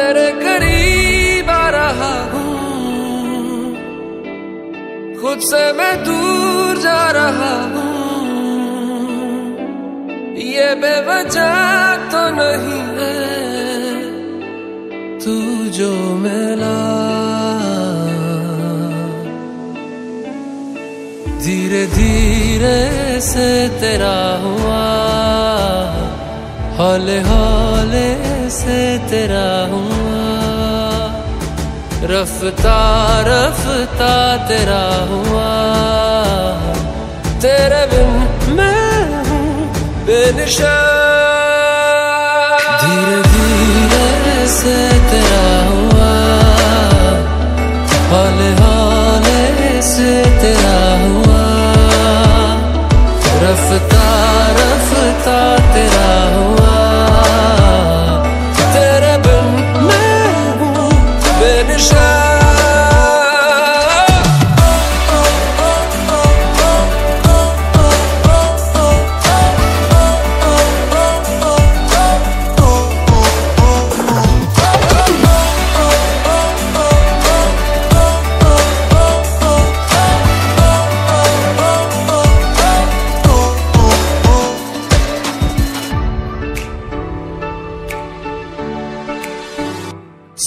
तेरे करीब आ रहा हूँ। खुद से मैं दूर जा रहा हूँ। ये बेवजह तो नहीं है तू जो मिला। धीरे धीरे से तेरा हुआ। हौले हौले से तेरा हुआ। रफ्ता रफ्ता तेरा हुआ। तेरे बिन मैं हूँ धीरे धीरे से तेरा हुआ। हौले हौले से तेरा हुआ। रफ्ता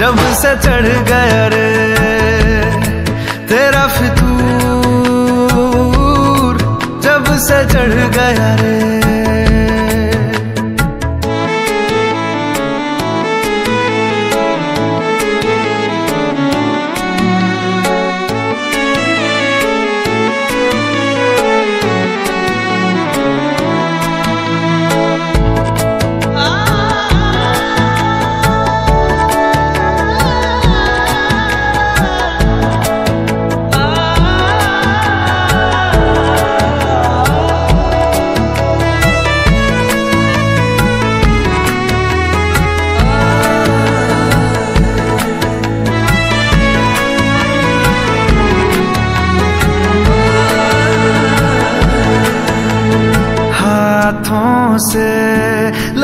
जब से चढ़ गया रे तेरा फितूर जब से चढ़ गया रे।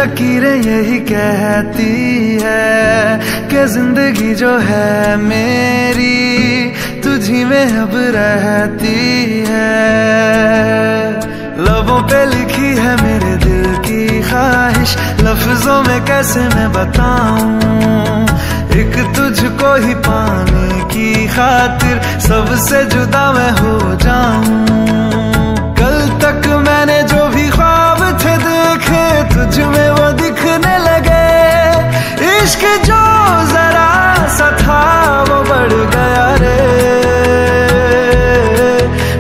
लकीरें यही कहती है कि ज़िंदगी जो है मेरी, तुझी में अब रहती है। लबों पे लिखी है मेरे दिल की ख्वाहिश, लफ्जों में कैसे मैं बताऊँ? एक तुझको ही पाने की खातिर सबसे जुदा मैं हो जाऊँ। तुझ में वो दिखने लगे। इश्क जो जरा सा था, वो बढ़ गया रे।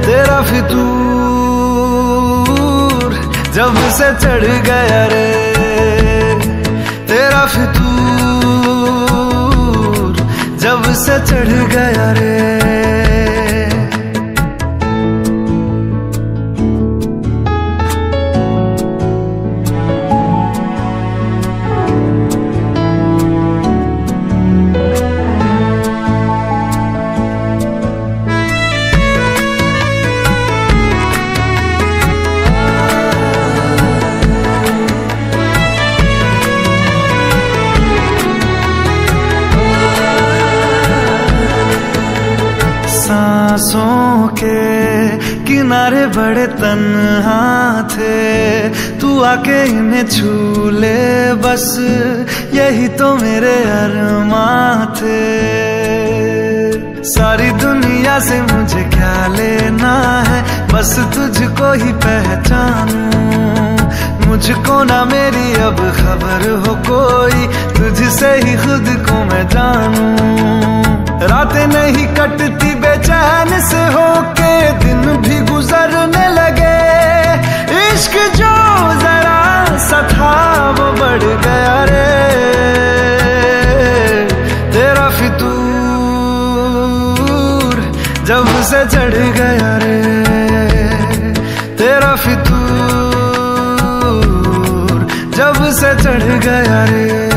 तेरा फितूर जब से चढ़ गया रे। तेरा फितूर जब से चढ़ गया रे। सांसों के किनारे बड़े तन्हा थे। तू आके इन्हें छू ले, बस यही तो मेरे अरमा थे। सारी दुनिया से मुझे क्या लेना है, बस तुझको ही पहचानू। मुझको ना मेरी अब खबर हो कोई, तुझसे ही खुद को मैं जानू। रातें नहीं कटती बेचैन से होके दिन भी गुजरने लगे। इश्क जो जरा सा था, वो बढ़ गया रे। तेरा फितूर जब से चढ़ गया रे। तेरा फितूर जब से चढ़ गया रे।